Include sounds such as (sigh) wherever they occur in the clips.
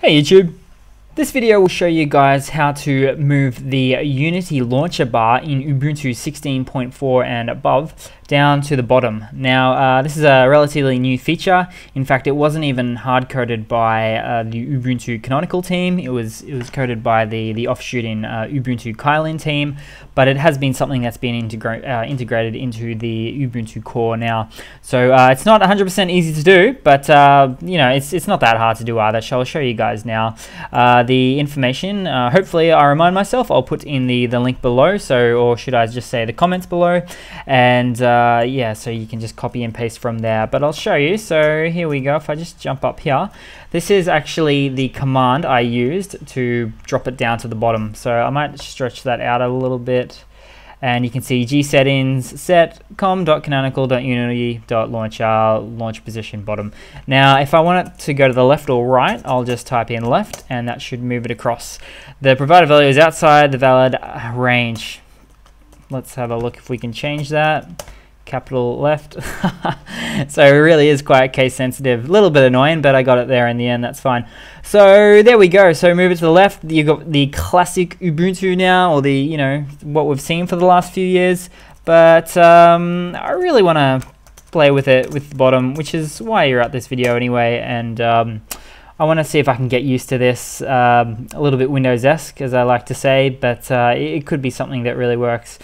Hey YouTube! This video will show you guys how to move the Unity launcher bar in Ubuntu 16.4 and above down to the bottom. Now, uh, this is a relatively new feature. In fact, it wasn't even hard coded by uh, the Ubuntu Canonical team. It was it was coded by the the offshoot in uh, Ubuntu Kylin team, but it has been something that's been integra uh, integrated into the Ubuntu core now. So uh, it's not 100% easy to do, but uh, you know it's it's not that hard to do either. So I'll show you guys now. The information, hopefully, I remind myself. I'll put in the the link below. So, or should I just say the comments below, and uh, yeah, so you can just copy and paste from there. But I'll show you. So here we go. If I just jump up here, this is actually the command I used to drop it down to the bottom. So I might stretch that out a little bit. And you can see G settings set com.canonical.unity.launcher uh, launch position bottom. Now, if I want it to go to the left or right, I'll just type in left and that should move it across. The provided value is outside the valid range. Let's have a look if we can change that capital left. (laughs) so it really is quite case sensitive. A little bit annoying, but I got it there in the end. That's fine. So there we go. So move it to the left. You've got the classic Ubuntu now, or the you know what we've seen for the last few years. But um, I really want to play with it with the bottom, which is why you're at this video anyway. And um, I want to see if I can get used to this um, a little bit Windows-esque, as I like to say. But uh, it could be something that really works.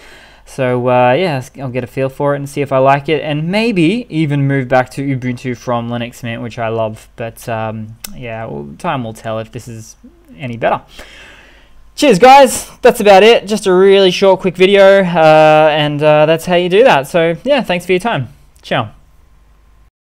So uh, yeah, I'll get a feel for it and see if I like it, and maybe even move back to Ubuntu from Linux Mint, which I love. But um, yeah, well, time will tell if this is any better. Cheers, guys. That's about it. Just a really short, quick video, uh, and uh, that's how you do that. So yeah, thanks for your time. Ciao.